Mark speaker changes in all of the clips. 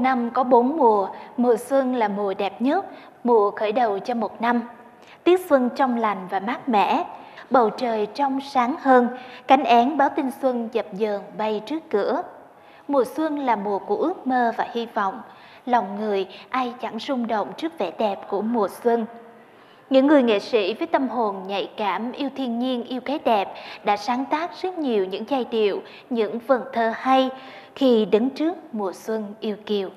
Speaker 1: Một năm có bốn mùa, mùa xuân là mùa đẹp nhất, mùa khởi đầu cho một năm. Tiết xuân trong lành và mát mẻ, bầu trời trong sáng hơn, cánh én báo tin xuân dập dờn bay trước cửa. Mùa xuân là mùa của ước mơ và hy vọng, lòng người ai chẳng rung động trước vẻ đẹp của mùa xuân. Những người nghệ sĩ với tâm hồn nhạy cảm, yêu thiên nhiên, yêu cái đẹp đã sáng tác rất nhiều những giai điệu, những vần thơ hay khi đứng trước mùa xuân yêu kiều.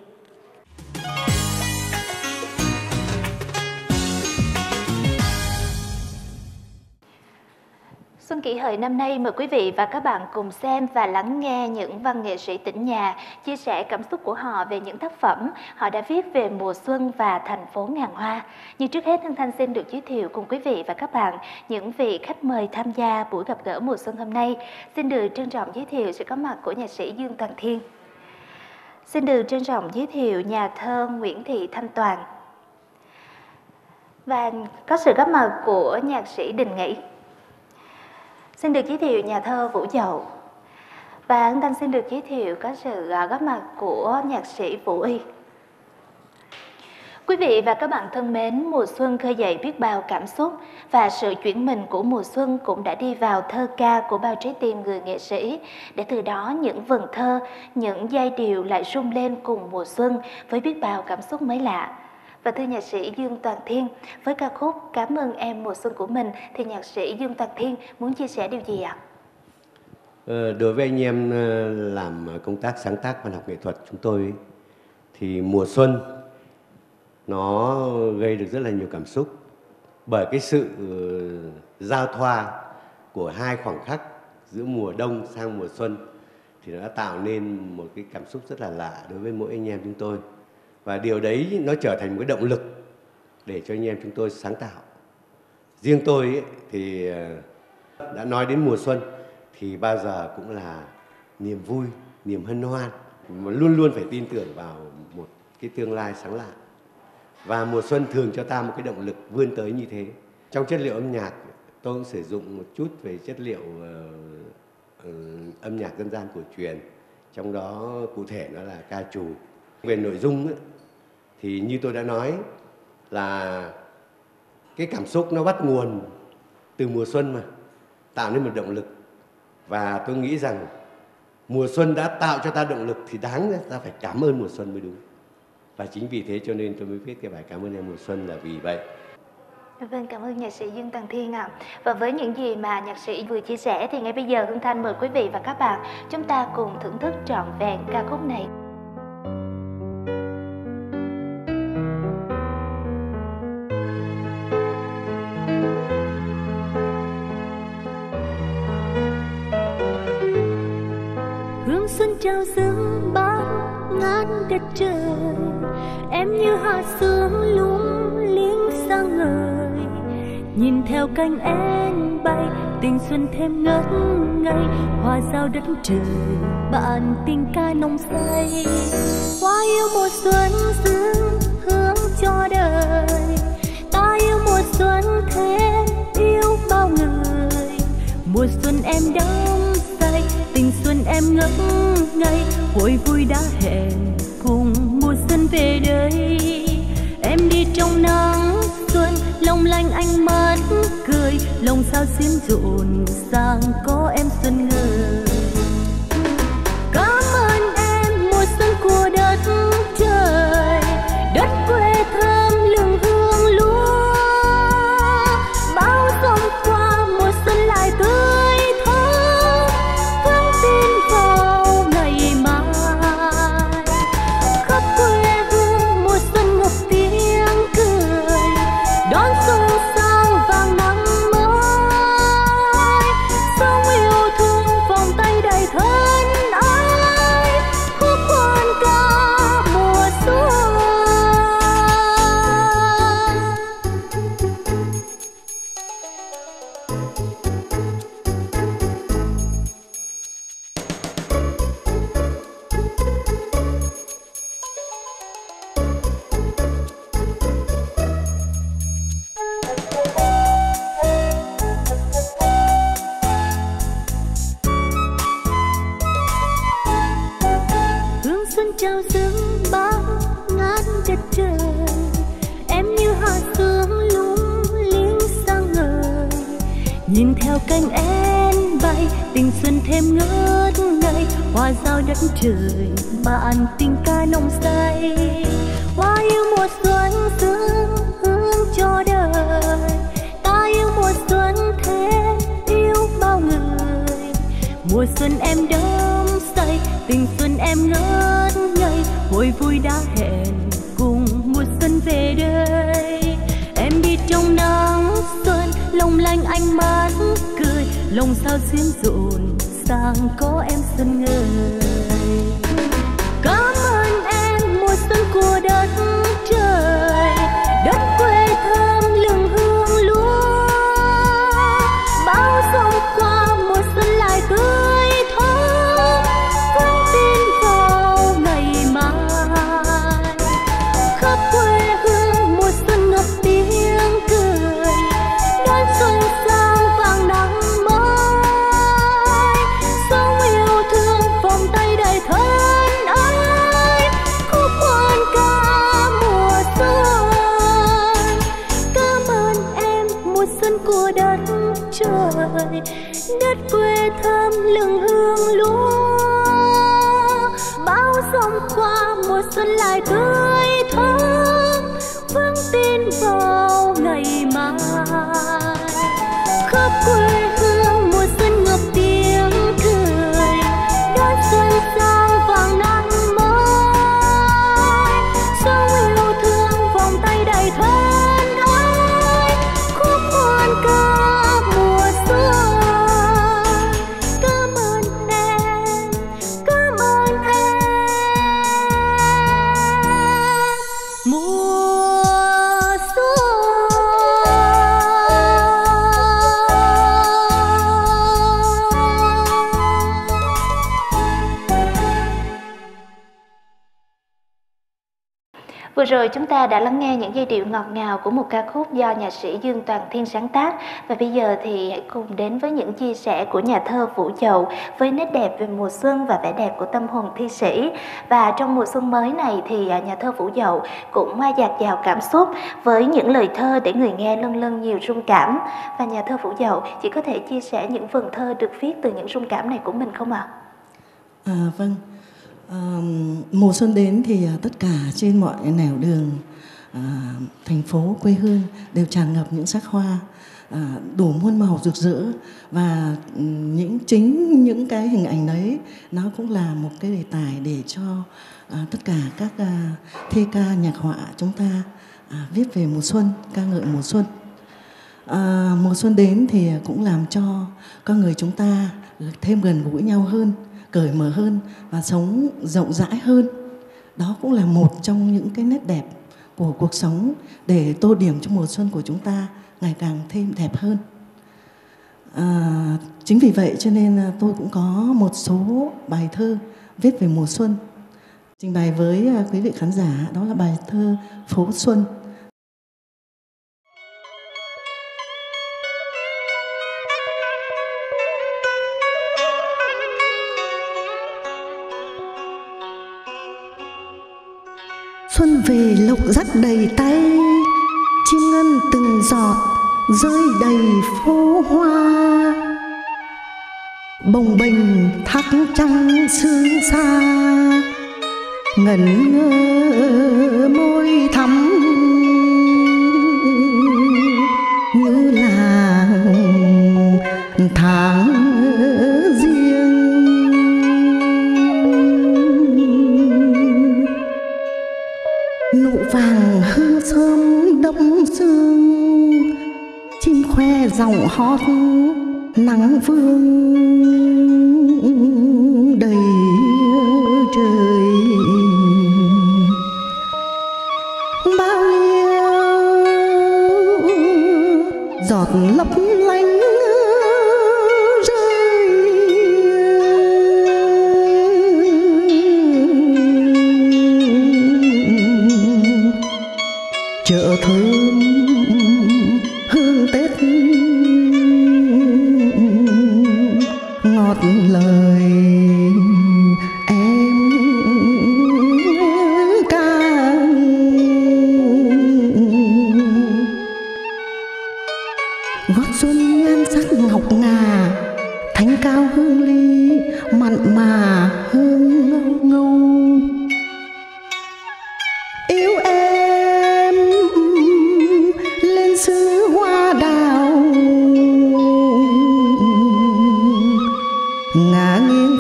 Speaker 1: Xuân kỷ hợi năm nay, mời quý vị và các bạn cùng xem và lắng nghe những văn nghệ sĩ tỉnh nhà chia sẻ cảm xúc của họ về những tác phẩm họ đã viết về mùa xuân và thành phố ngàn hoa. Nhưng trước hết Hương Thanh xin được giới thiệu cùng quý vị và các bạn những vị khách mời tham gia buổi gặp gỡ mùa xuân hôm nay. Xin được trân trọng giới thiệu sự có mặt của nhạc sĩ Dương Toàn Thiên. Xin được trân trọng giới thiệu nhà thơ Nguyễn Thị Thanh Toàn. Và có sự góp mặt của nhạc sĩ Đình Nghị. Xin được giới thiệu nhà thơ Vũ Dậu. Và Ấn Thanh xin được giới thiệu có sự à, góp mặt của nhạc sĩ Vũ Y. Quý vị và các bạn thân mến, mùa xuân khơi dậy biết bao cảm xúc và sự chuyển mình của mùa xuân cũng đã đi vào thơ ca của bao trái tim người nghệ sĩ, để từ đó những vần thơ, những giai điệu lại rung lên cùng mùa xuân với biết bao cảm xúc mới lạ. Và thưa nhạc sĩ Dương Toàn Thiên, với ca khúc Cảm ơn em mùa xuân của mình thì nhạc sĩ Dương Toàn Thiên muốn chia sẻ điều gì ạ?
Speaker 2: Ờ, đối với anh em ờ, làm công tác sáng tác văn học nghệ thuật chúng tôi thì mùa xuân nó gây được rất là nhiều cảm xúc bởi cái sự ờ, giao thoa của hai khoảng khắc giữa mùa đông sang mùa xuân thì nó đã tạo nên một cái cảm xúc rất là lạ đối với mỗi anh em chúng tôi và điều đấy nó trở thành một cái động lực để cho anh em chúng tôi sáng tạo. Riêng tôi ấy, thì ờ, đã nói đến mùa xuân thì bao giờ cũng là niềm vui niềm hân hoan mà luôn luôn phải tin tưởng vào một cái tương lai sáng lạ. Và mùa xuân thường cho ta một cái động lực vươn tới như thế. Trong chất liệu âm nhạc tôi cũng sử dụng một chút về chất liệu uh, uh, âm nhạc dân gian cổ truyền. Trong đó cụ thể nó là ca trù. Về nội dung ấy, thì như tôi đã nói là cái cảm xúc nó bắt nguồn từ mùa xuân mà tạo nên một động lực và tôi nghĩ rằng mùa xuân đã tạo cho ta động lực thì đáng ra ta phải cảm ơn mùa xuân mới đúng và chính vì thế cho nên tôi mới viết cái bài cảm ơn em mùa xuân là vì vậy
Speaker 1: Vâng, cảm ơn nhạc sĩ Dương Tần Thiên ạ. À. Và với những gì mà nhạc sĩ vừa chia sẻ thì ngay bây giờ Hương Thanh mời quý vị và các bạn chúng ta cùng thưởng thức trọn vẹn ca khúc này.
Speaker 3: Trao dâng bát ngát đất trời. Em như hạt sương lúng linh sang ngời. Nhìn theo cánh én bay, tình xuân thêm ngất ngây. Hoa giao đất trời, bạn tình ca nồng say. Hoa yêu mùa xuân dương hướng cho đời. Ta yêu mùa xuân thế, yêu bao người. Mùa xuân em đắm em ngất ngây hội vui đã hẹn cùng mùa xuân về đây. Em đi trong nắng xuân lòng lanh anh mắt cười, lòng sao xiên rộn ràng có em tình xuân thêm ngất ngây hoa giao đất trời, bạn tình ca nồng say. Hoa yêu mùa xuân hương hương cho đời, ta yêu mùa xuân thế yêu bao người. Mùa xuân em duyên rộn sang có em xuân ngơi.
Speaker 1: Vừa rồi chúng ta đã lắng nghe những giai điệu ngọt ngào của một ca khúc do nhạc sĩ Dương Toàn Thiên sáng tác và bây giờ thì hãy cùng đến với những chia sẻ của nhà thơ Vũ Dậu với nét đẹp về mùa xuân và vẻ đẹp của tâm hồn thi sĩ. Và trong mùa xuân mới này thì à, nhà thơ Vũ Dậu cũng dạt dào cảm xúc với những lời thơ để người nghe lân lân nhiều rung cảm. Và nhà thơ Vũ Dậu chỉ có thể chia sẻ những vần thơ được viết từ những rung cảm này của mình không ạ?
Speaker 4: À, vâng, à, mùa xuân đến thì à, tất cả trên mọi nẻo đường à, thành phố quê hương đều tràn ngập những sắc hoa à, đủ muôn màu rực rỡ. Và những chính những cái hình ảnh đấy nó cũng là một cái đề tài để cho à, tất cả các à, thê ca nhạc họa chúng ta à, viết về mùa xuân ca ngợi mùa xuân. À, mùa xuân đến thì cũng làm cho con người chúng ta thêm gần gũi nhau hơn, cởi mở hơn và sống rộng rãi hơn. Đó cũng là một trong những cái nét đẹp của cuộc sống để tô điểm cho mùa xuân của chúng ta ngày càng thêm đẹp hơn. À, chính vì vậy cho nên à, tôi cũng có một số bài thơ viết về mùa xuân trình bày với à, quý vị khán giả đó là bài thơ Phố Xuân về lộc dắt đầy tay, Chim ngân từng giọt rơi đầy phố hoa. Bồng bềnh thác trăng sương xa, Ngẩn ngơ mơ vàng hương sớm đông sương. Chim khoe giọng hót nắng vương đầy trời. Bao nhiêu giọt lấp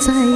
Speaker 1: outside.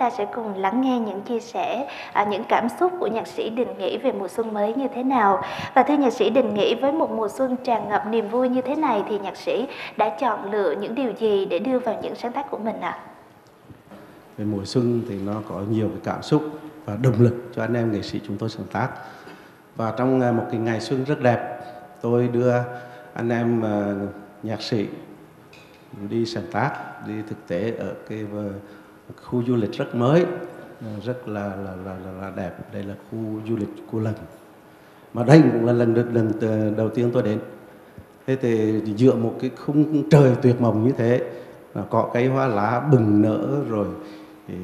Speaker 1: Ta sẽ cùng lắng nghe những chia sẻ, à, những cảm xúc của nhạc sĩ Đình Nghĩ về mùa xuân mới như thế nào. Và thưa nhạc sĩ Đình Nghĩ, với một mùa xuân tràn ngập niềm vui như thế này thì nhạc sĩ đã chọn lựa những điều gì để đưa vào những sáng tác của mình ạ? À?
Speaker 5: Về mùa xuân thì nó có nhiều cái cảm xúc và động lực cho anh em nghệ sĩ chúng tôi sáng tác. Và trong à, một cái ngày xuân rất đẹp, tôi đưa anh em à, nhạc sĩ đi sáng tác đi thực tế ở cái à, khu du lịch rất mới rất là là là là, là đẹp. Đây là khu du lịch Cù Lần mà đây cũng là lần lần đầu tiên tôi đến. Thế thì dựa một cái khung trời tuyệt mộng như thế có cây hoa lá bừng nở rồi thì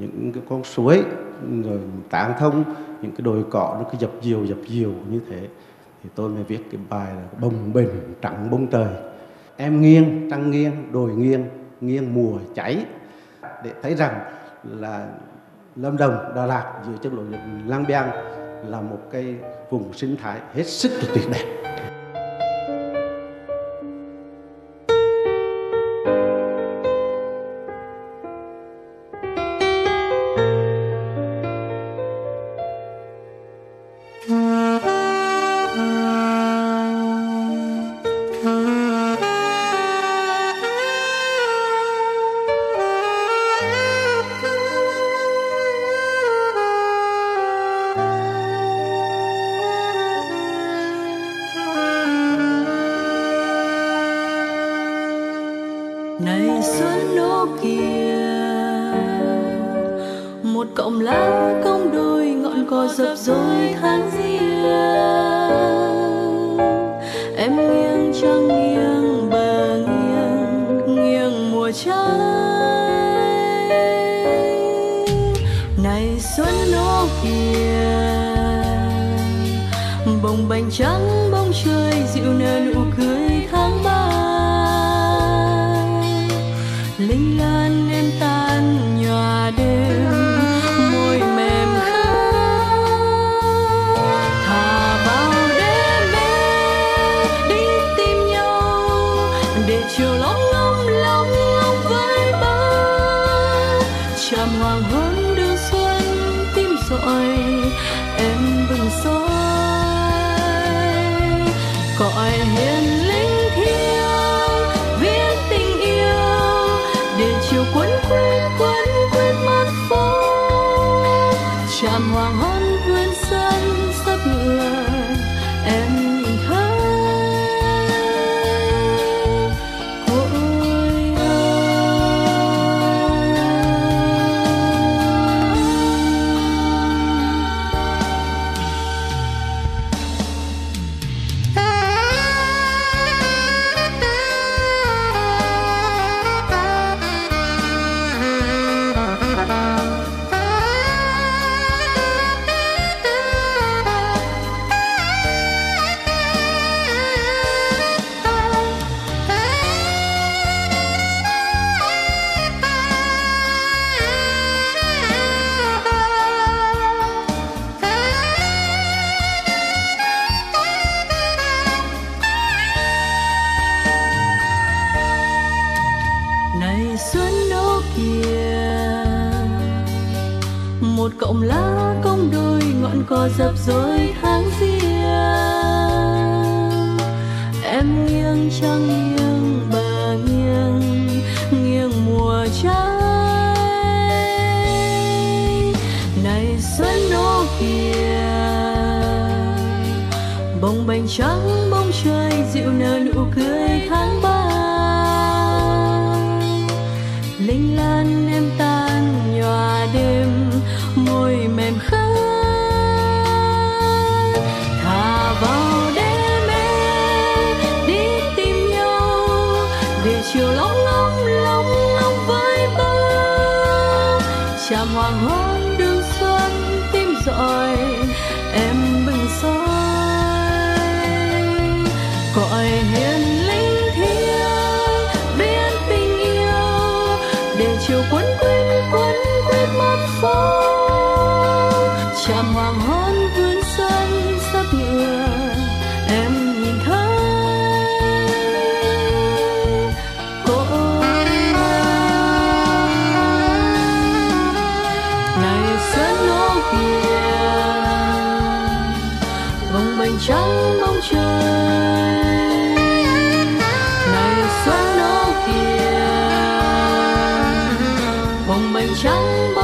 Speaker 5: những cái con suối rồi tán thông những cái đồi cỏ nó cứ dập dìu dập dìu như thế thì tôi mới viết cái bài là bồng bềnh trắng bông trời em nghiêng trăng nghiêng đồi nghiêng nghiêng mùa cháy để thấy rằng là lâm đồng, đà lạt dưới chân lộ lang biang là một cái vùng sinh thái hết sức là tuyệt đẹp.
Speaker 6: này xuân nô kia một cọng lá cong đôi ngọn cỏ dập dối tháng riêng em
Speaker 7: nghiêng trăng nghiêng bà nghiêng nghiêng mùa trái. Này xuân nô kia bồng bềnh trắng bông trời dịu nở nụ chạm hoàng hôn vươn sân sắp dọi em nghiêng trăng nghiêng bờ nghiêng nghiêng mùa trái. Này xuân nô kìa, bồng bềnh trắng hiền
Speaker 6: vòng trắng mong trời. Này xuân nó hiền vòng mảnh trắng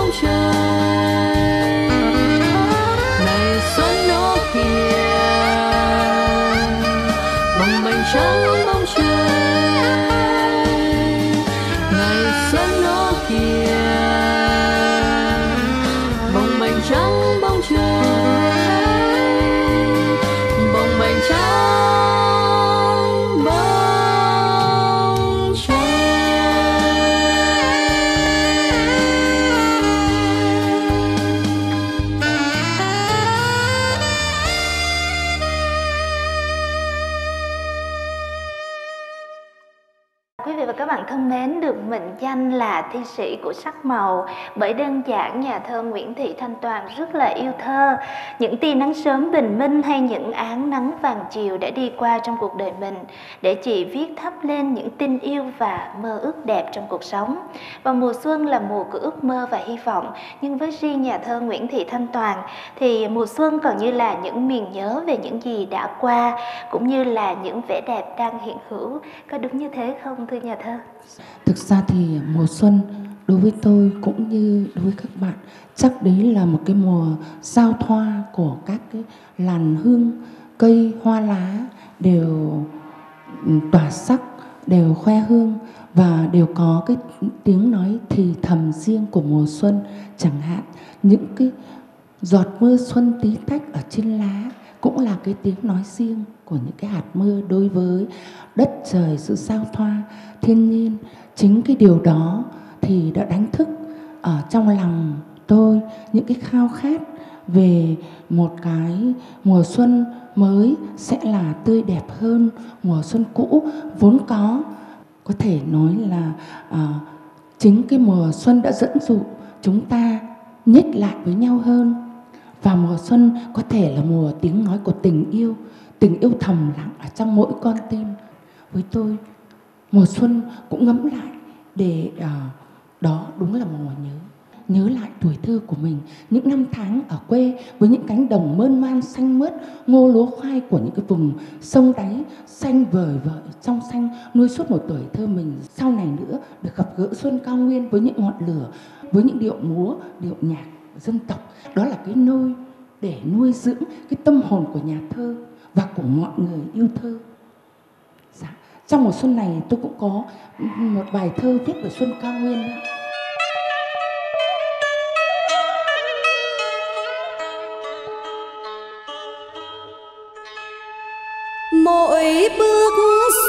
Speaker 6: thi sĩ của sắc màu bởi đơn giản nhà thơ Nguyễn Thị Thanh Toàn rất là yêu thơ. Những tia nắng sớm bình minh hay những áng nắng vàng chiều đã đi qua trong cuộc đời mình để chị viết thắp lên những tình yêu và mơ ước đẹp trong cuộc sống. Và mùa xuân là mùa của ước mơ và hy vọng, nhưng với riêng nhà thơ Nguyễn Thị Thanh Toàn thì mùa xuân còn như là những miền nhớ về những gì đã qua cũng như là những vẻ đẹp đang hiện hữu. Có đúng như thế không thưa nhà thơ?
Speaker 8: Thực ra thì mùa xuân đối với tôi cũng như đối với các bạn, chắc đấy là một cái mùa giao thoa của các cái làn hương, cây, hoa lá đều ừ, tỏa sắc, đều khoe hương và đều có cái tiếng nói thì thầm riêng của mùa xuân. Chẳng hạn, những cái giọt mưa xuân tí tách ở trên lá cũng là cái tiếng nói riêng của những cái hạt mưa đối với đất trời sự sao thoa thiên nhiên. Chính cái điều đó thì đã đánh thức ở trong lòng tôi những cái khao khát về một cái mùa xuân mới sẽ là tươi đẹp hơn mùa xuân cũ. Vốn có có thể nói là à, chính cái mùa xuân đã dẫn dụ chúng ta nhích lại với nhau hơn. Và mùa xuân có thể là mùa tiếng nói của tình yêu tình yêu thầm lặng ở trong mỗi con tim. Với tôi mùa xuân cũng ngẫm lại để à, đó đúng là một mùa nhớ. Nhớ lại tuổi thơ của mình những năm tháng ở quê với những cánh đồng mơn man xanh mướt ngô lúa khoai của những cái vùng sông đáy xanh vời vợi trong xanh nuôi suốt một tuổi thơ mình. Sau này nữa được gặp gỡ xuân cao nguyên với những ngọn lửa với những điệu múa điệu nhạc dân tộc. Đó là cái nôi để nuôi dưỡng cái tâm hồn của nhà thơ và của mọi người yêu thơ dạ. trong mùa xuân này tôi cũng có một bài thơ viết về xuân cao nguyên đó.
Speaker 7: mỗi bước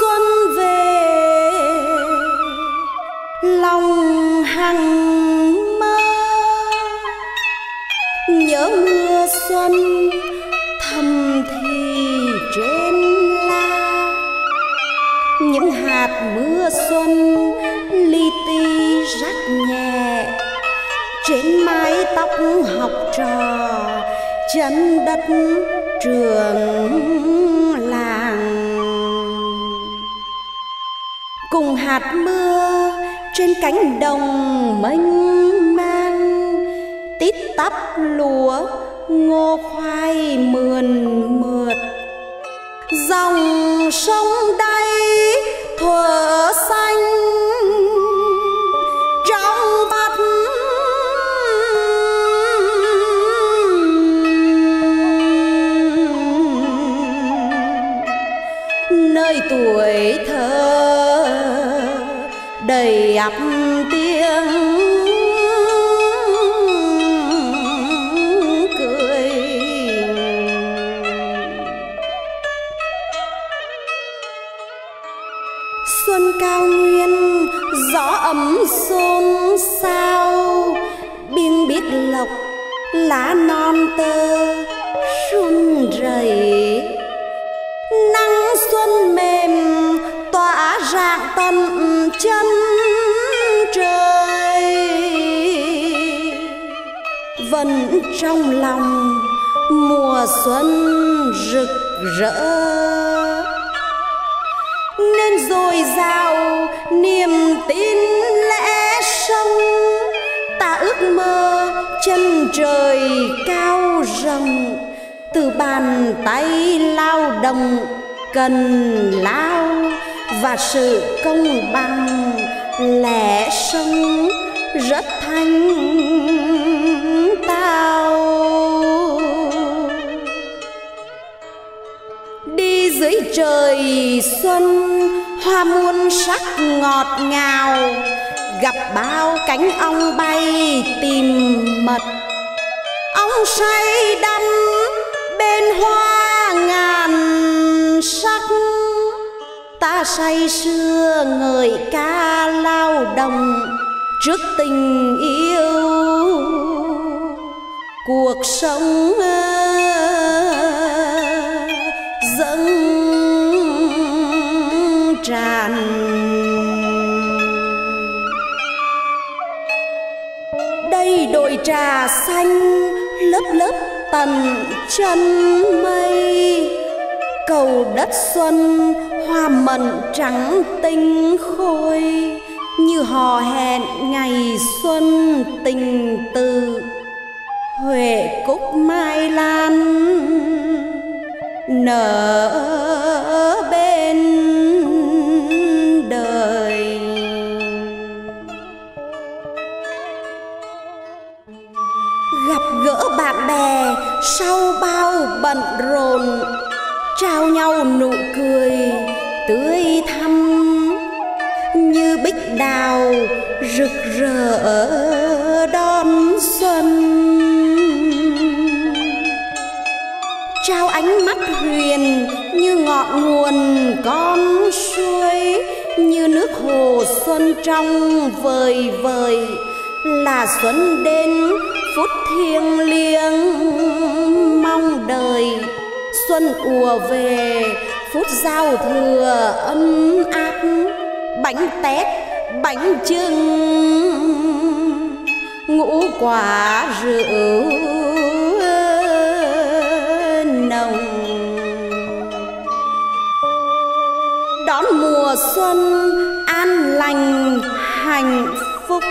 Speaker 7: xuân về, lòng hằng mơ nhớ mưa xuân thầm thì những hạt mưa xuân li ti rắc nhẹ. Trên mái tóc học trò, chân đất trường làng. Cùng hạt mưa trên cánh đồng mênh mang, tít tắp lúa ngô khoai mườn mượt. Dòng sông đai thuở xanh trong vắt. Nơi tuổi thơ đầy ắp nguyên, gió ấm xôn xao. Biên biết lộc, lá non tơ run rẩy. Nắng xuân mềm, tỏa rạng tận chân trời. Vẫn trong lòng mùa xuân rực rỡ lên dồi dào, niềm tin lẽ sông. Ta ước mơ chân trời cao rộng, từ bàn tay lao động cần lao và sự công bằng lẽ sông rất thanh tao. Dưới trời xuân, hoa muôn sắc ngọt ngào. Gặp bao cánh ong bay tìm mật. Ong say đắm bên hoa ngàn sắc. Ta say sưa ngợi ca lao động trước tình yêu. Cuộc sống ơi tràn. Đây đồi trà xanh, lớp lớp tầng chân mây. Cầu đất xuân, hoa mận trắng tinh khôi. Như hò hẹn ngày xuân tình từ. Huệ cúc mai lan, nở bên sau bao bận rộn, trao nhau nụ cười tươi thắm. Như bích đào rực rỡ đón xuân. Trao ánh mắt huyền như ngọn nguồn con suối, như nước hồ xuân trong vời vời. Là xuân đến phút thiêng liêng, mong đời xuân ùa về, phút giao thừa ấm áp, bánh tét, bánh trưng ngũ quả rượu nồng. Đón mùa xuân an lành, hạnh phúc,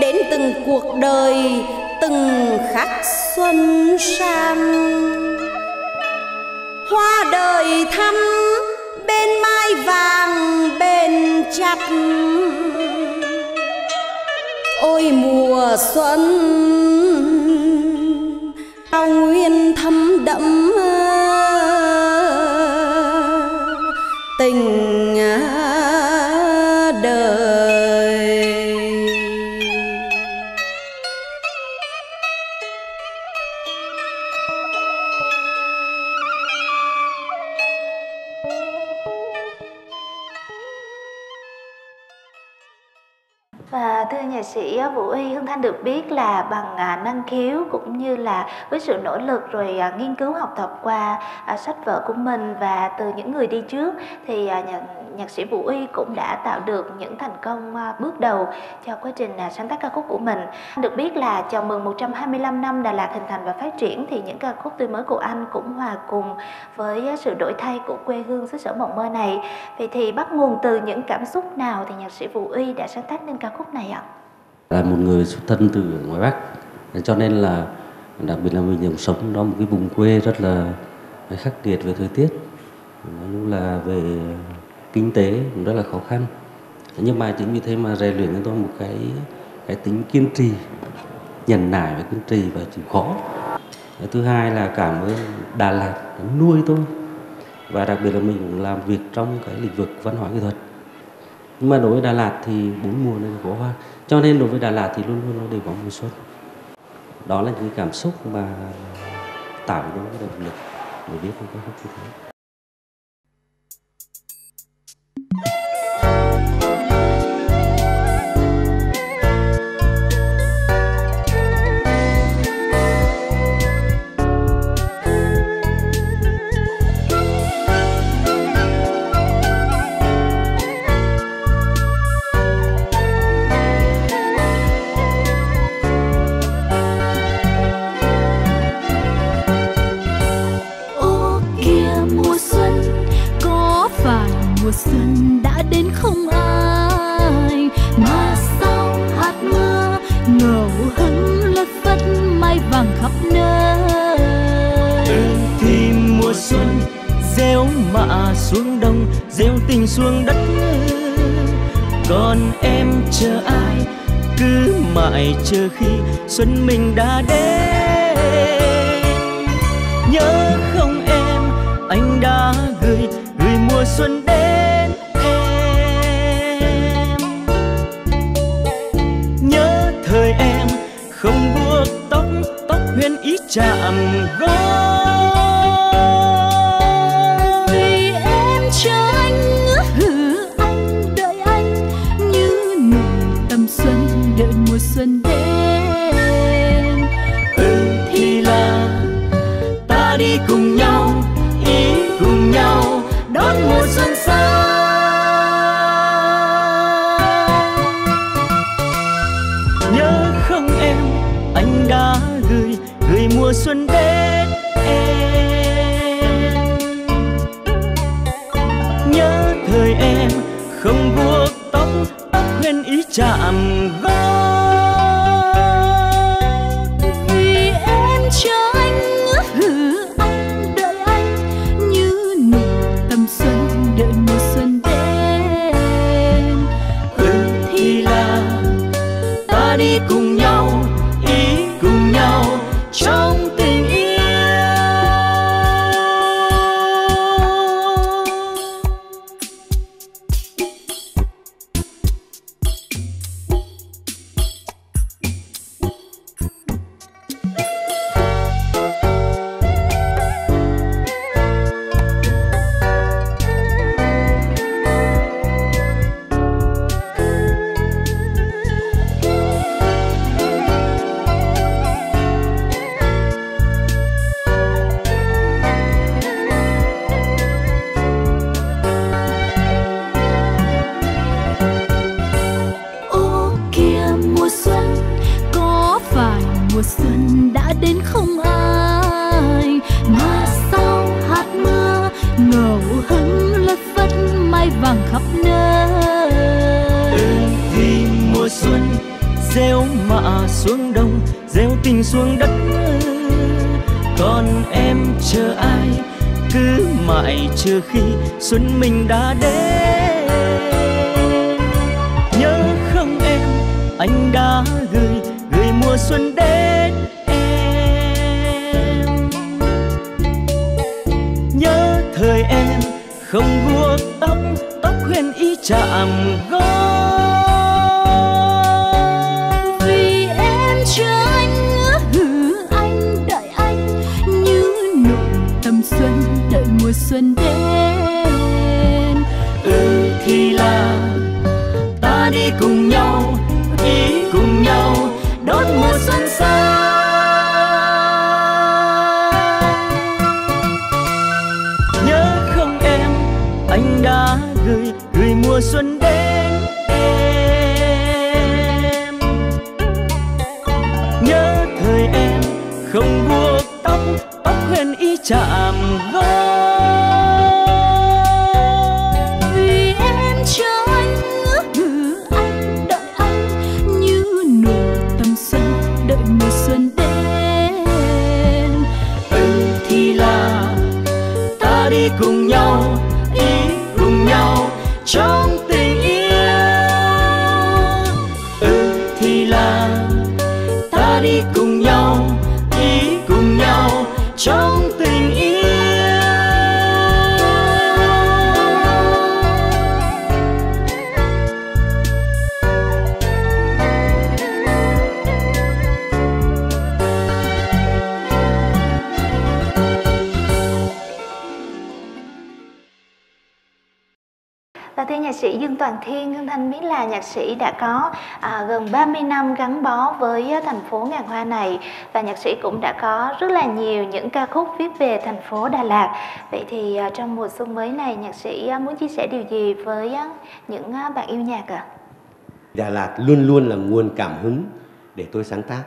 Speaker 7: đến từng cuộc đời từng khắc xuân sang. Hoa đời thắm bên mai vàng bên chặt. Ôi mùa xuân, cao nguyên thấm đẫm
Speaker 1: là bằng à, năng khiếu cũng như là với sự nỗ lực rồi à, nghiên cứu học tập qua à, sách vở của mình và từ những người đi trước thì à, nhạc, nhạc sĩ Vũ Uy cũng đã tạo được những thành công à, bước đầu cho quá trình à, sáng tác ca khúc của mình. Được biết là chào mừng 125 năm Đà Lạt hình thành và phát triển thì những ca khúc tươi mới của anh cũng hòa cùng với à, sự đổi thay của quê hương xứ sở mộng mơ này. Vậy thì bắt nguồn từ những cảm xúc nào thì nhạc sĩ Vũ Uy đã sáng tác nên ca khúc này ạ?
Speaker 9: Là một người xuất thân từ ngoài Bắc. Cho nên là đặc biệt là mình sống sống, đó một cái vùng quê rất là khắc nghiệt về thời tiết. Nói chung là về kinh tế cũng rất là khó khăn. Nhưng mà chính vì thế mà rèn luyện cho tôi một cái cái tính kiên trì nhẫn nại và kiên trì và chịu khó. Cái thứ hai là cảm ơn Đà Lạt đã nuôi tôi. Và đặc biệt là mình cũng làm việc trong cái lĩnh vực văn hóa nghệ thuật nhưng mà đối với Đà Lạt thì bốn mùa này có hoa. Cho nên đối với Đà Lạt thì luôn luôn nó đều có mùa xuân. Đó là những cảm xúc mà tạo cho cái động lực để biết không có khúc như thế
Speaker 3: ngầu hứng lất phất mai vàng khắp nơi.
Speaker 10: Thì mùa xuân gieo mạ xuống đông gieo tình xuống đất còn em chờ ai, cứ mãi chờ khi xuân mình đã đến. Nhớ chạm gót tóc ý chạm gót
Speaker 3: xuân đã đến không ai. Mà sau hạt mưa ngẫu hứng lất phất mai vàng khắp nơi.
Speaker 10: Ừ thì mùa xuân gieo mạ xuống đông gieo tình xuống đất còn em chờ ai, cứ mãi chờ khi xuân mình đã đến. Nhớ không em, anh đã không buộc tóc tóc khuyên ý chạm gót
Speaker 1: Hương Thanh biết là nhạc sĩ đã có à, gần 30 năm gắn bó với thành phố ngàn hoa này và nhạc sĩ cũng đã có rất là nhiều những ca khúc viết về thành phố Đà Lạt. Vậy thì à, trong mùa xuân mới này, nhạc sĩ à, muốn chia sẻ điều gì với à, những à, bạn yêu nhạc ạ?
Speaker 2: Đà Lạt luôn luôn là nguồn cảm hứng để tôi sáng tác.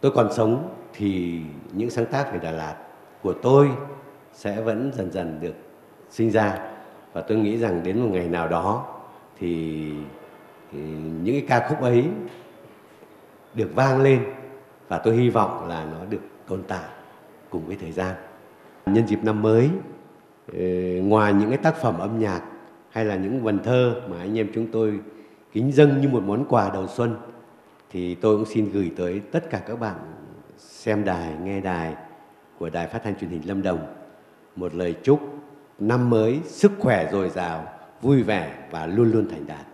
Speaker 2: Tôi còn sống thì những sáng tác về Đà Lạt của tôi sẽ vẫn dần dần được sinh ra và tôi nghĩ rằng đến một ngày nào đó thì, ừ, những cái ca khúc ấy được vang lên và tôi hy vọng là nó được tồn tại cùng với thời gian. Nhân dịp năm mới, ừ, ngoài những cái tác phẩm âm nhạc hay là những vần thơ mà anh em chúng tôi kính dâng như một món quà đầu xuân thì tôi cũng xin gửi tới tất cả các bạn xem đài, nghe đài của Đài Phát thanh Truyền hình Lâm Đồng một lời chúc năm mới sức khỏe dồi dào, vui vẻ và luôn luôn thành đạt.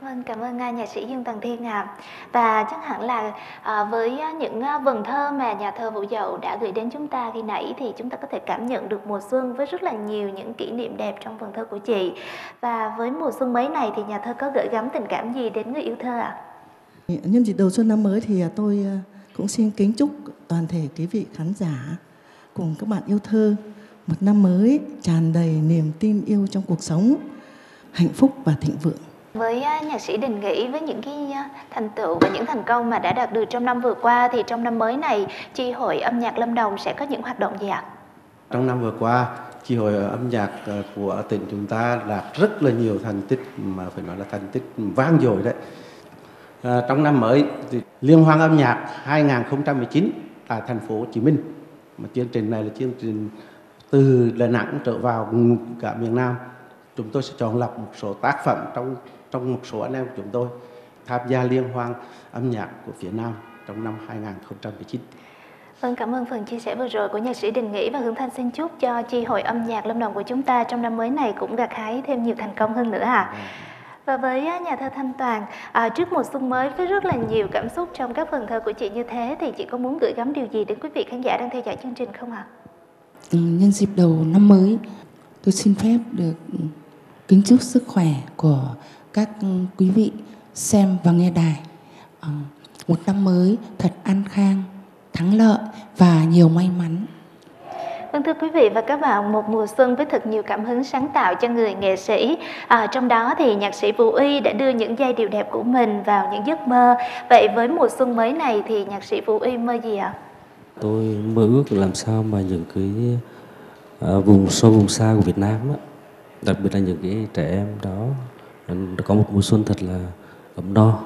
Speaker 1: Vâng, cảm ơn uh, nhạc sĩ Dương Tần Thiên ạ. À. Và chắc hẳn là uh, với những uh, vần thơ mà nhà thơ Vũ Dậu đã gửi đến chúng ta khi nãy thì chúng ta có thể cảm nhận được mùa xuân với rất là nhiều những kỷ niệm đẹp trong vần thơ của chị. Và với mùa xuân mới này thì nhà thơ có gửi gắm tình cảm gì đến người yêu thơ ạ?
Speaker 4: À? Nhân dịp đầu xuân năm mới thì tôi cũng xin kính chúc toàn thể quý vị khán giả cùng các bạn yêu thơ một năm mới tràn đầy niềm tin yêu trong cuộc sống, hạnh phúc và thịnh vượng.
Speaker 1: Với nhạc sĩ Đình Nghĩ với những cái thành tựu và những thành công mà đã đạt được trong năm vừa qua thì trong năm mới này chi hội âm nhạc Lâm Đồng sẽ có những hoạt động gì ạ?
Speaker 5: Trong năm vừa qua, chi hội âm nhạc ờ, của tỉnh chúng ta đạt rất là nhiều thành tích mà phải nói là thành tích vang dội đấy. À, trong năm mới thì Liên hoan âm nhạc 2019 tại thành phố Hồ Chí Minh mà chương trình này là chương trình từ Đà Nẵng trở vào cả miền Nam chúng tôi sẽ chọn lọc một số tác phẩm trong trong một số anh em của chúng tôi tham gia liên hoan âm nhạc của phía Nam trong năm 2019.
Speaker 1: Vâng, cảm ơn phần chia sẻ vừa rồi của nhạc sĩ Đình Nghĩ và Hương Thanh xin chúc cho chi hội âm nhạc Lâm Đồng của chúng ta trong năm mới này cũng gặt hái thêm nhiều thành công hơn nữa ạ. À. Và với nhà thơ Thanh Toàn, à, trước mùa xuân mới với rất là nhiều cảm xúc trong các phần thơ của chị như thế thì chị có muốn gửi gắm điều gì đến quý vị khán giả đang theo dõi chương trình không ạ? À?
Speaker 8: Ờ, nhân dịp đầu năm mới, tôi xin phép được kính chúc sức khỏe của các ừ, quý vị xem và nghe đài. Ờ, một năm mới thật an khang, thắng lợi và nhiều may mắn.
Speaker 1: Vâng thưa quý vị và các bạn, một mùa xuân với thật nhiều cảm hứng sáng tạo cho người nghệ sĩ. À, trong đó thì nhạc sĩ Vũ Y đã đưa những giai điệu đẹp của mình vào những giấc mơ. Vậy với mùa xuân mới này thì nhạc sĩ Vũ Y mơ gì ạ?
Speaker 9: Tôi mơ ước làm sao mà những cái à, vùng sâu vùng xa của Việt Nam á, đặc biệt là những cái trẻ em đó có một mùa xuân thật là ấm no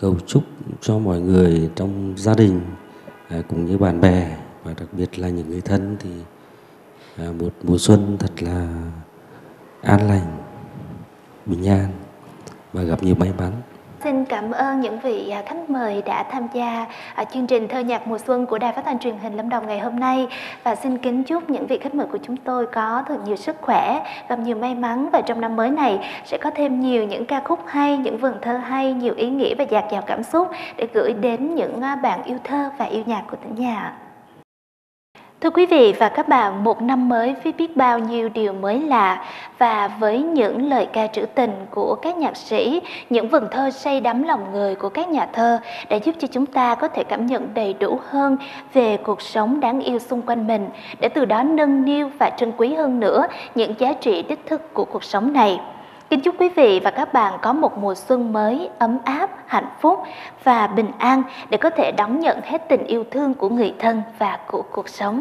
Speaker 9: cầu chúc cho mọi người trong gia đình à, cũng như bạn bè và đặc biệt là những người thân thì à, một mùa xuân thật là an lành bình an và gặp nhiều may mắn.
Speaker 1: Xin cảm ơn những vị à, khách mời đã tham gia à, chương trình thơ nhạc mùa xuân của Đài Phát thanh truyền hình Lâm Đồng ngày hôm nay và xin kính chúc những vị khách mời của chúng tôi có thật nhiều sức khỏe, gặp nhiều may mắn và trong năm mới này sẽ có thêm nhiều những ca khúc hay, những vần thơ hay, nhiều ý nghĩa và dạt dào cảm xúc để gửi đến những à, bạn yêu thơ và yêu nhạc của tỉnh nhà. Thưa quý vị và các bạn, một năm mới với biết bao nhiêu điều mới lạ và với những lời ca trữ tình của các nhạc sĩ, những vần thơ say đắm lòng người của các nhà thơ đã giúp cho chúng ta có thể cảm nhận đầy đủ hơn về cuộc sống đáng yêu xung quanh mình để từ đó nâng niu và trân quý hơn nữa những giá trị đích thực của cuộc sống này. Kính chúc quý vị và các bạn có một mùa xuân mới ấm áp, hạnh phúc và bình an để có thể đón nhận hết tình yêu thương của người thân và của cuộc sống.